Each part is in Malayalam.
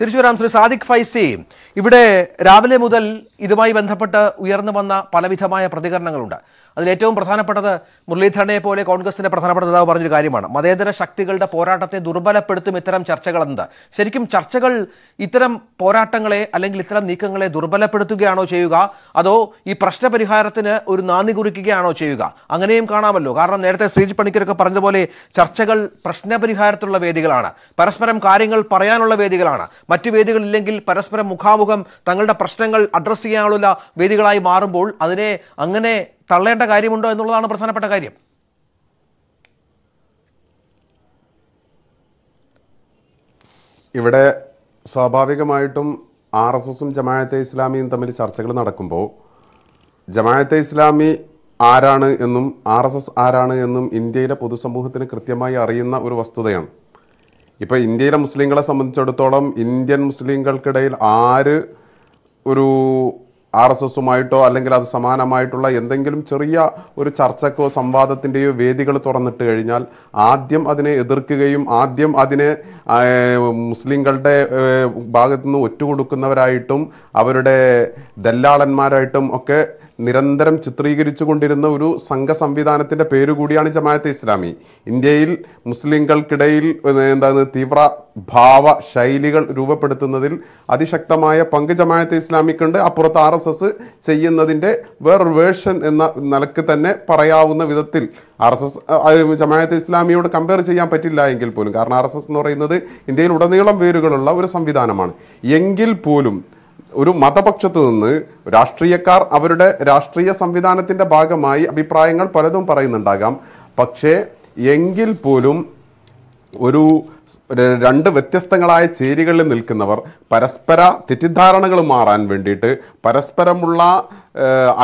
തിരിച്ചു വരാം ശ്രീ സാദിഖ് ഫൈസി ഇവിടെ രാവിലെ മുതൽ ഇതുമായി ബന്ധപ്പെട്ട് ഉയർന്നു വന്ന പലവിധമായ പ്രതികരണങ്ങളുണ്ട്. അതിൽ ഏറ്റവും പ്രധാനപ്പെട്ടത് മുരളീധരനെ പോലെ കോൺഗ്രസിന്റെ പ്രധാനപ്പെട്ട നേതാവ് പറഞ്ഞൊരു കാര്യമാണ്. മതേതര ശക്തികളുടെ പോരാട്ടത്തെ ദുർബലപ്പെടുത്തും ഇത്തരം ചർച്ചകളെന്ത്? ശരിക്കും ചർച്ചകൾ ഇത്തരം പോരാട്ടങ്ങളെ അല്ലെങ്കിൽ ഇത്തരം നീക്കങ്ങളെ ദുർബലപ്പെടുത്തുകയാണോ ചെയ്യുക? അതോ ഈ പ്രശ്നപരിഹാരത്തിന് ഒരു നാന്ദി കുറിക്കുകയാണോ ചെയ്യുക? അങ്ങനെയും കാണാമല്ലോ. കാരണം നേരത്തെ ശ്രീജി പണിക്കരൊക്കെ പറഞ്ഞതുപോലെ ചർച്ചകൾ പ്രശ്നപരിഹാരത്തിലുള്ള വേദികളാണ്. പരസ്പരം കാര്യങ്ങൾ പറയാനുള്ള വേദികളാണ്. മറ്റു വേദികളില്ലെങ്കിൽ പരസ്പരം മുഖാമുഖം തങ്ങളുടെ പ്രശ്നങ്ങൾ അഡ്രസ്സ് ചെയ്യാനുള്ള വേദികളായി മാറുമ്പോൾ അതിനെ അങ്ങനെ തള്ളേണ്ട കാര്യമുണ്ടോ എന്നുള്ളതാണ് പ്രധാനപ്പെട്ട കാര്യം. ഇവിടെ സ്വാഭാവികമായിട്ടും ആർ എസ് എസും ജമാഅത്തെ ഇസ്ലാമിയും തമ്മിൽ ചർച്ചകൾ നടക്കുമ്പോൾ ജമാഅത്തെ ഇസ്ലാമി ആരാണ് എന്നും ആർ എസ് എസ് ആരാണ് എന്നും ഇന്ത്യയിലെ പൊതുസമൂഹത്തിന് കൃത്യമായി അറിയുന്ന ഒരു വസ്തുതയാണ്. ഇപ്പോൾ ഇന്ത്യയിലെ മുസ്ലിങ്ങളെ സംബന്ധിച്ചിടത്തോളം ഇന്ത്യൻ മുസ്ലിങ്ങൾക്കിടയിൽ ആര് ഒരു ആർ എസ് എസുമായിട്ടോ അല്ലെങ്കിൽ അത് സമാനമായിട്ടുള്ള എന്തെങ്കിലും ചെറിയ ഒരു ചർച്ചക്കോ സംവാദത്തിന്റെയോ വേദികൾ തുറന്നിട്ട് കഴിഞ്ഞാൽ ആദ്യം അതിനെ എതിർക്കുകയും ആദ്യം അതിനെ മുസ്ലിങ്ങളുടെ ഭാഗത്തുനിന്ന് ഭാഗത്തു ഒറ്റുകൊടുക്കുന്നവരായിട്ടും അവരുടെ ദല്ലാളന്മാരായിട്ടും ഒക്കെ നിരന്തരം ചിത്രീകരിച്ചു കൊണ്ടിരുന്ന ഒരു സംഘ സംവിധാനത്തിന്റെ പേരുകൂടിയാണ് ജമാഅത്തെ ഇസ്ലാമി. ഇന്ത്യയിൽ മുസ്ലിങ്ങൾക്കിടയിൽ എന്താണ് തീവ്ര ഭാവ ശൈലികൾ രൂപപ്പെടുത്തുന്നതിൽ അതിശക്തമായ പങ്ക് ജമാഅത്തെ ഇസ്ലാമിക്കുണ്ട്. അപ്പുറത്ത് ആർ എസ് എസ് ചെയ്യുന്നതിന്റെ വേറൊരു വേർഷൻ എന്ന നിലയ്ക്ക് തന്നെ പറയാവുന്ന വിധത്തിൽ ആർ എസ് എസ് ജമാഅത്തെ ഇസ്ലാമിയോട് കമ്പയർ ചെയ്യാൻ പറ്റില്ല എങ്കിൽ പോലും. കാരണം ആർ എസ് എസ് എന്ന് പറയുന്നത് ഇന്ത്യയിൽ ഉടനീളം വേരുകളുള്ള ഒരു സംവിധാനമാണ്. എങ്കിൽ പോലും ഒരു മതപക്ഷത്തു നിന്ന് രാഷ്ട്രീയക്കാർ അവരുടെ രാഷ്ട്രീയ സംവിധാനത്തിന്റെ ഭാഗമായി അഭിപ്രായങ്ങൾ പലതും പറയുന്നുണ്ടാകാം. പക്ഷേ എങ്കിൽ പോലും ഒരു രണ്ട് വ്യത്യസ്തങ്ങളായ ചേരികളിൽ നിൽക്കുന്നവർ പരസ്പര തെറ്റിദ്ധാരണകൾ മാറാൻ വേണ്ടിയിട്ട് പരസ്പരമുള്ള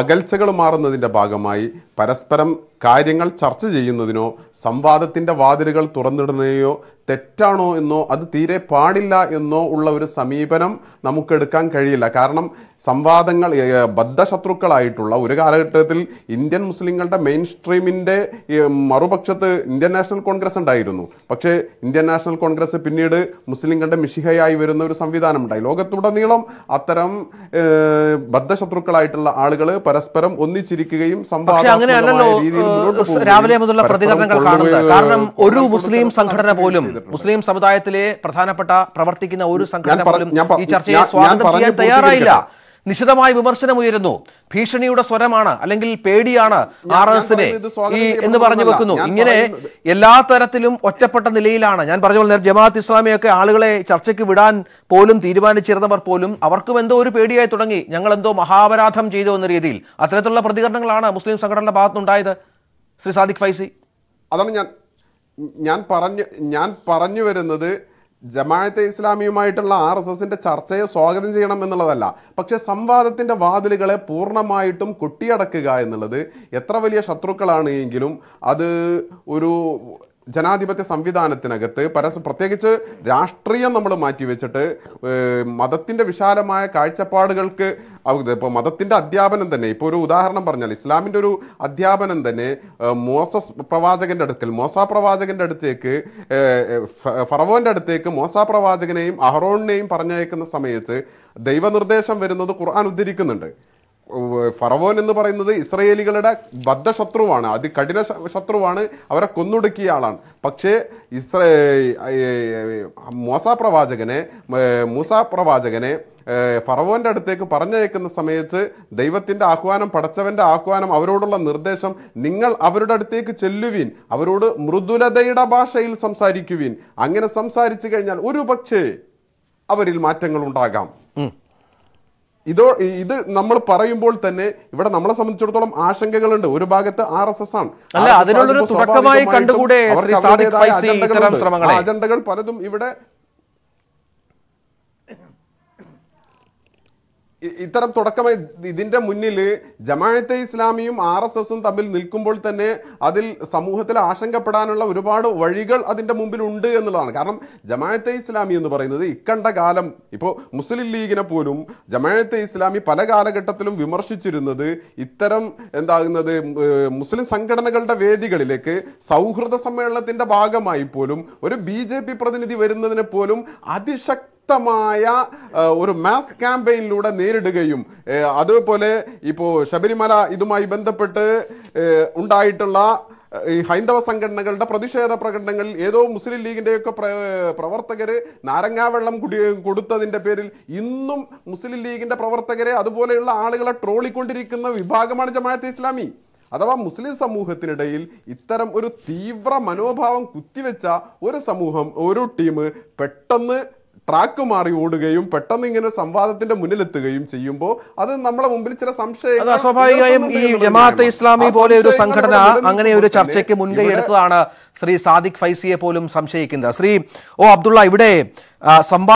അകൽച്ചകൾ മാറുന്നതിന്റെ ഭാഗമായി പരസ്പരം കാര്യങ്ങൾ ചർച്ച ചെയ്യുന്നതിനോ സംവാദത്തിന്റെ വാതിലുകൾ തുറന്നിടുന്നതിനോ തെറ്റാണോ എന്നോ അത് തീരെ പാടില്ല എന്നോ ഉള്ള ഒരു സമീപനം നമുക്കെടുക്കാൻ കഴിയില്ല. കാരണം സംവാദങ്ങൾ ബദ്ധശത്രുക്കളായിട്ടുള്ള ഒരു കാലഘട്ടത്തിൽ ഇന്ത്യൻ മുസ്ലിങ്ങളുടെ മെയിൻ സ്ട്രീമിന്റെ മറുപക്ഷത്ത് ഇന്ത്യൻ നാഷണൽ കോൺഗ്രസ് ഉണ്ടായിരുന്നു. പക്ഷേ ഇന്ത്യൻ നാഷണൽ കോൺഗ്രസ് പിന്നീട് മുസ്ലിങ്ങളുടെ മിഷിഹയായി വരുന്ന ഒരു സംവിധാനം ഉണ്ടായി ലോകത്തുടനീളം അത്തരം ബദ്ധശത്രുക്കളായിട്ടുള്ള ആളുകൾ പരസ്പരം ഒന്നിച്ചിരിക്കുകയും രാവിലെ മുതലുള്ള പ്രതികരണങ്ങൾ കാണുന്നത്. കാരണം ഒരു മുസ്ലിം സംഘടന പോലും മുസ്ലിം സമുദായത്തിലെ പ്രധാനപ്പെട്ട പ്രവർത്തിക്കുന്ന ഒരു സംഘടന പോലും ഈ ചർച്ചയെ സ്വാഗതം ചെയ്യാൻ തയ്യാറായില്ല. നിശിതമായ വിമർശനമുയരുന്നു ഭീഷണിയുടെ സ്വരമാണ് അല്ലെങ്കിൽ പേടിയാണ് ആർ എസ് എസിനെ ഈ എന്ന് പറഞ്ഞു വെക്കുന്നു. ഇങ്ങനെ എല്ലാ തരത്തിലും ഒറ്റപ്പെട്ട നിലയിലാണ്. ഞാൻ പറഞ്ഞ പോലെ ജമാഅത്ത് ഇസ്ലാമിയൊക്കെ ആളുകളെ ചർച്ചയ്ക്ക് വിടാൻ പോലും തീരുമാനിച്ചിരുന്നവർ പോലും അവർക്കും എന്തോ ഒരു പേടിയായി തുടങ്ങി. ഞങ്ങൾ എന്തോ മഹാപരാധം ചെയ്തു എന്ന രീതിയിൽ. അത്തരത്തിലുള്ള പ്രതികരണങ്ങളാണ് മുസ്ലിം സംഘടനയുടെ ഭാഗത്തുനിന്നുണ്ടായത്. ശ്രീ സാദിഖ് ഫൈസി. അതാണ് ഞാൻ ഞാൻ പറഞ്ഞു ഞാൻ പറഞ്ഞു വരുന്നത് ജമാഅത്തെ ഇസ്ലാമിയുമായിട്ടുള്ള ആർ എസ് എസിന്റെ ചർച്ചയെ സ്വാഗതം ചെയ്യണം എന്നുള്ളതല്ല. പക്ഷെ സംവാദത്തിന്റെ വാതിലുകളെ പൂർണമായിട്ടും കൊട്ടിയടക്കുക എന്നുള്ളത് എത്ര വലിയ ശത്രുക്കളാണ് എങ്കിലും അത് ഒരു ജനാധിപത്യ സംവിധാനത്തിനകത്ത് പരസ് പ്രത്യേകിച്ച് രാഷ്ട്രീയം നമ്മൾ മാറ്റിവെച്ചിട്ട് മതത്തിന്റെ വിശാലമായ കാഴ്ചപ്പാടുകൾക്ക് ഇപ്പോൾ മതത്തിന്റെ അധ്യാപനം തന്നെ ഇപ്പോൾ ഒരു ഉദാഹരണം പറഞ്ഞാൽ ഇസ്ലാമിന്റെ ഒരു അധ്യാപനം തന്നെ മോസ മോസസ് പ്രവാചകന്റെ അടുക്കൽ മോസ പ്രവാചകന്റെ അടുത്തേക്ക് ഫറവോന്റെ അടുത്തേക്ക് മോസ പ്രവാചകനെയും അഹറോണിനെയും പറഞ്ഞയക്കുന്ന സമയത്ത് ദൈവനിർദ്ദേശം വരുന്നത് ഖുർആൻ ഉദ്ധരിക്കുന്നുണ്ട്. ഫറവോൻ എന്ന് പറയുന്നത് ഇസ്രയേലികളുടെ ബദ്ധശത്രുവാണ് അതികഠിന ശത്രുവാണ്. അവരെ കൊന്നൊടുക്കിയ ആളാണ്. പക്ഷേ ഇസ്രേ മോസാ പ്രവാചകനെ മൂസാ പ്രവാചകനെ ഫറവോന്റെ അടുത്തേക്ക് പറഞ്ഞയക്കുന്ന സമയത്ത് ദൈവത്തിന്റെ ആഹ്വാനം പടച്ചവന്റെ ആഹ്വാനം അവരോടുള്ള നിർദ്ദേശം നിങ്ങൾ അവരുടെ അടുത്തേക്ക് ചെല്ലുവീൻ. അവരോട് മൃദുലതയുടെ ഭാഷയിൽ സംസാരിക്കുവീൻ. അങ്ങനെ സംസാരിച്ചു കഴിഞ്ഞാൽ ഒരു പക്ഷേ അവരിൽ മാറ്റങ്ങൾ ഉണ്ടാകാം ഇതോ ഇത് നമ്മൾ പറയുമ്പോൾ തന്നെ ഇവിടെ നമ്മളെ സംബന്ധിച്ചിടത്തോളം ആശങ്കകളുണ്ട്. ഒരു ഭാഗത്ത് ആർ എസ് എസ് ആണ്. അജണ്ടകൾ പലതും അതിനുള്ളൊരു ആകുമ്പോൾ തുടക്കമായി സ്വാഭാവികമായിട്ടും കണ്ടുകൂടെ അവർക്ക് ശ്രീ സാദിഖ് അവരുടേതായ ഫൈസി ഇത്തരം അജണ്ടകളുണ്ട്. ശ്രമങ്ങളെ? ആ അജണ്ടകൾ പലതും ഇവിടെ ഇ- ഇത്തരം തുടക്കമായി ഇതിന്റെ മുന്നിൽ ജമാഅത്തെ ഇസ്ലാമിയും ആർ എസ് എസും തമ്മിൽ നിൽക്കുമ്പോൾ തന്നെ അതിൽ സമൂഹത്തിൽ ആശങ്കപ്പെടാനുള്ള ഒരുപാട് വഴികൾ അതിന്റെ മുമ്പിൽ ഉണ്ട് എന്നുള്ളതാണ്. കാരണം ജമാഅത്തെ ഇസ്ലാമി എന്ന് പറയുന്നത് ഇക്കണ്ട കാലം ഇപ്പോൾ മുസ്ലിം ലീഗിനെ പോലും ജമാഅത്തെ ഇസ്ലാമി പല കാലഘട്ടത്തിലും വിമർശിച്ചിരുന്നത് ഇത്തരം എന്താകുന്നത് മുസ്ലിം സംഘടനകളുടെ വേദികളിലേക്ക് സൗഹൃദ സമ്മേളനത്തിന്റെ ഭാഗമായി പോലും ഒരു ബി പ്രതിനിധി വരുന്നതിനെ പോലും അതിശക്ത ശക്തമായ ഒരു മാസ് ക്യാമ്പയിനിലൂടെ നേരിടുകയും അതുപോലെ ഇപ്പോൾ ശബരിമല ഇതുമായി ബന്ധപ്പെട്ട് ഉണ്ടായിട്ടുള്ള ഈ ഹൈന്ദവ സംഘടനകളുടെ പ്രതിഷേധ പ്രകടനങ്ങളിൽ ഏതോ മുസ്ലിം ലീഗിന്റെയൊക്കെ പ്ര പ്രവർത്തകർ നാരങ്ങാവെള്ളം കുടി കൊടുത്തതിന്റെ പേരിൽ ഇന്നും മുസ്ലിം ലീഗിന്റെ പ്രവർത്തകരെ അതുപോലെയുള്ള ആളുകളെ ട്രോളിക്കൊണ്ടിരിക്കുന്ന വിഭാഗമാണ് ജമാഅത്തെ ഇസ്ലാമി. അഥവാ മുസ്ലിം സമൂഹത്തിനിടയിൽ ഇത്തരം ഒരു തീവ്ര മനോഭാവം കുത്തിവെച്ച ഒരു സമൂഹം ഒരു ടീം പെട്ടെന്ന് ട്രാക്ക് മാറി ഓടുകയും പെട്ടെന്ന് ഇങ്ങനെ സംവാദത്തിന്റെ മുന്നിലെത്തുകയും ചെയ്യുമ്പോൾ അത് നമ്മളെ മുമ്പിൽ ചില സംശയങ്ങൾ സ്വാഭാവികമായും ഈ ജമാഅത്ത് ഇസ്ലാമി പോലെ ഒരു സംഘടന അങ്ങനെ ഒരു ചർച്ചയ്ക്ക് മുൻകൈ എടുത്തതാണ് ശ്രീ സാദിഖ് ഫൈസിയെ പോലും സംശയിക്കുന്നത്. ശ്രീ ഓ അബ്ദുള്ള ഇവിടെ സംവാദ